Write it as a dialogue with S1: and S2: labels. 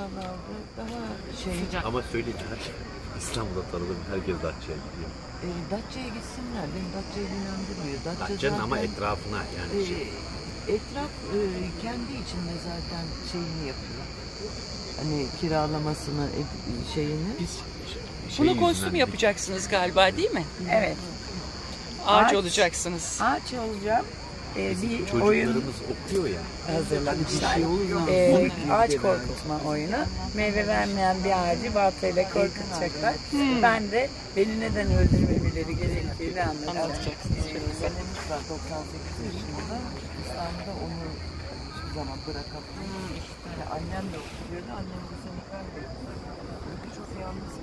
S1: Dağlarda daha şey,
S2: Sıcak.
S3: Ama söyleyeyim her İstanbul'da tanıdığım herkes Datça'ya gidiyor.
S1: e, Datça'ya gitsinler. Beni Datça ilgilendirmiyor. Datça
S3: Datça'nın ama
S1: zaten,
S3: etrafına yani
S1: e,
S3: şey.
S1: etraf e, kendi içinde zaten şeyini yapıyor. Hani kiralamasını, e, şeyini.
S3: Biz şey,
S2: Bunu
S3: yüzünden
S2: kostüm yapacaksınız galiba değil mi?
S4: Evet.
S2: Ağaç
S4: Ağaç.
S2: olacaksınız.
S4: Ağaç olacağım. Ee, bir oyun
S3: Çocuklarımız okuyor ya.
S4: hazırlamışlar.
S1: şey olur zaman
S4: Ee, ağaç korkutma oyunu. Meyve vermeyen bir ağacı baltayla korkutacaklar. Ben de beni neden öldürmemeleri gerektiğini anlatacağım.
S1: Senemiz var 98 yaşında. İstanbul'da onu hiçbir zaman bırakamıyor. İşte annem de oturuyordu. Annem sene kaybetti. Çok yalnız